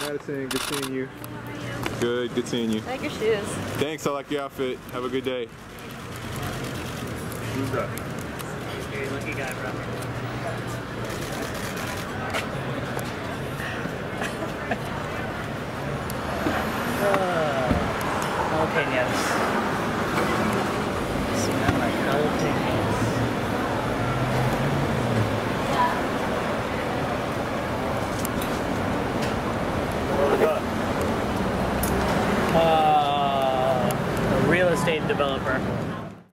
Madison. Good seeing you. Good, good seeing you. I like your shoes. Thanks, I like your outfit. Have a good day. Who's up? You're a lucky guy, bro. uh, opinions. Smell like jalapenos. Uh, a real estate developer.